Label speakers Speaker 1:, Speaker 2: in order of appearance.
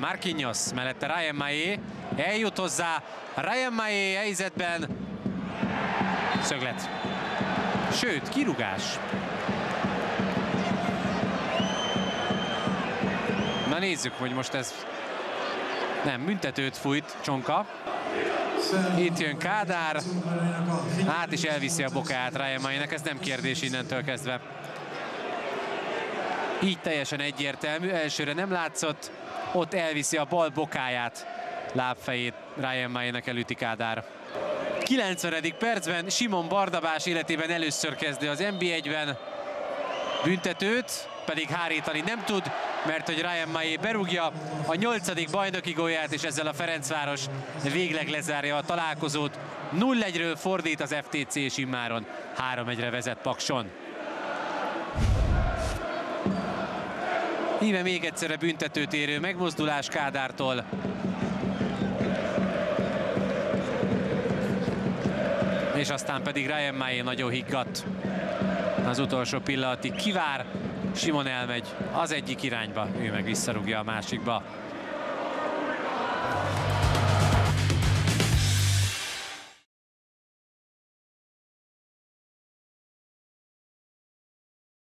Speaker 1: Marquinhos, mellette Ryan Maé, eljut hozzá, Ryan Maé helyzetben, szöglet. Sőt, kirugás. Na nézzük, hogy most ez... Nem, büntetőt fújt Csonka. Itt jön Kádár, át is elviszi a bokáját Ryan Maének, ez nem kérdés innentől kezdve. Így teljesen egyértelmű, elsőre nem látszott, ott elviszi a bal bokáját, lábfejét Ryan Maének elüti Kádár. 90. percben Simon Bardabás életében először kezdő az NB1-ben büntetőt, pedig hárítani nem tud, mert hogy Ryan Maé berúgja a nyolcadik bajnoki gólját, és ezzel a Ferencváros végleg lezárja a találkozót. 0-1-ről fordít az FTC és immáron 3-1-re vezet Pakson. Íme még egyszer a büntetőt érő megmozdulás Kádártól. És aztán pedig Ryan Maé nagyon higgadt. Az utolsó pillanatig kivár, Simon elmegy az egyik irányba, ő meg visszarúgja a másikba.